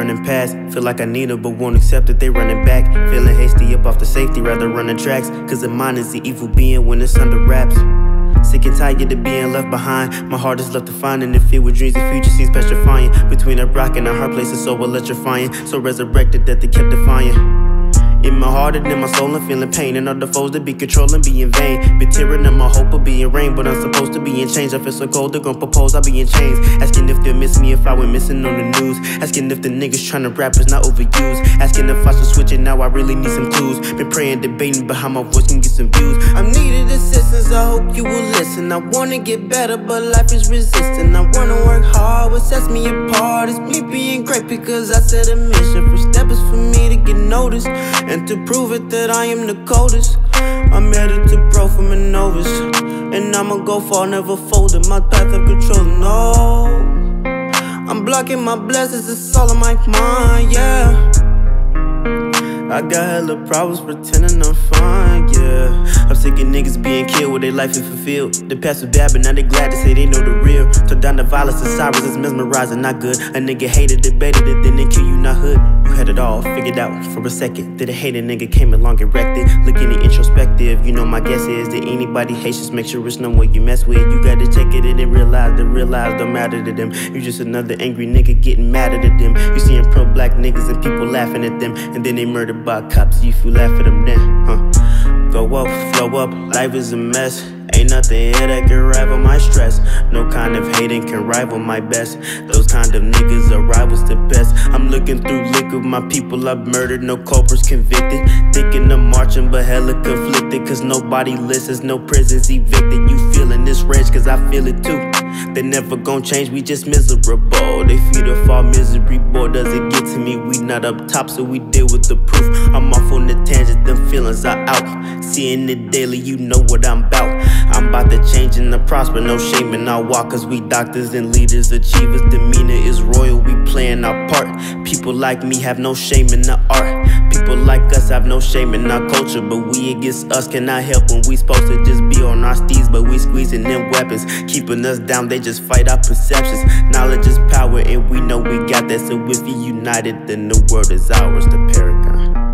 running past. Feel like I need her, but won't accept it, they running back. Feeling hasty up off the safety, rather running tracks. Cause the mind is the evil being when it's under wraps. Sick and tired of being left behind. My heart is left to find, and it filled with dreams. The future seems petrifying. Between a rock and a hard place is so electrifying. So resurrected that they kept defying. In my heart and in my soul, I'm feeling pain. And all the foes that be controlling be in vain. Been tearing up my hope of being rain, but I'm supposed to be in change. I feel so cold, they're gonna propose, I'll be in chains. Asking if they'll miss me if I went missing on the news. Asking if the niggas tryna rap is not overused. Asking if I should switch it now, I really need some clues. Been praying, debating, how my voice can get some views. I'm needed assistance, I hope you will listen. I wanna get better, but life is resistant. I wanna work hard, what sets me apart is me being great because I set a mission. First step is for me to get noticed. And to prove it that I am the coldest I'm headed to pro from a novice. And I'ma go far, never folding. My path of control, no. I'm blocking my blessings, it's all in my mind, yeah. I got hella problems pretending I'm fine, niggas being killed with their life is fulfilled. The past was bad, but now they glad to say they know the real. Took down the violence and Cyrus is mesmerizing, not good. A nigga hated, debated it, then they kill you, not hood. You had it all figured out for a second. Did a hated nigga came along and wrecked it. Looking at introspective, you know my guess is that anybody hates just make sure it's no one you mess with. You gotta check it in and realize that realize don't matter to them. You just another angry nigga getting mad at them. You seeing pro black niggas and people laughing at them, and then they murdered by cops, you feel laugh at them then, huh? Go up, flow up, life is a mess. Ain't nothing here that can rival my stress. No kind of hating can rival my best. Those kind of niggas are rivals to best. I'm looking through liquor, my people I've murdered, no culprits convicted. Thinking of marching, but hella conflicted. Cause nobody listens, no prisons evicted. You feeling this rage, cause I feel it too. They never gon' change, we just miserable. They feed off our misery, boy, does it get not up top, so we deal with the proof. I'm off on the tangent, them feelings are out. Seeing it daily, you know what I'm about. I'm about to change and to prosper, no shame in our walk, cause we doctors and leaders, achievers. Demeanor is royal, we playing our part. People like me have no shame in the art. People like us have no shame in our culture, but we against us cannot help when we supposed to just be on our steeds, but we squeezing them weapons, keeping us down. They just fight our perceptions. Knowledge is power, and we know we got that. So if you united, then the world is ours. The paragon.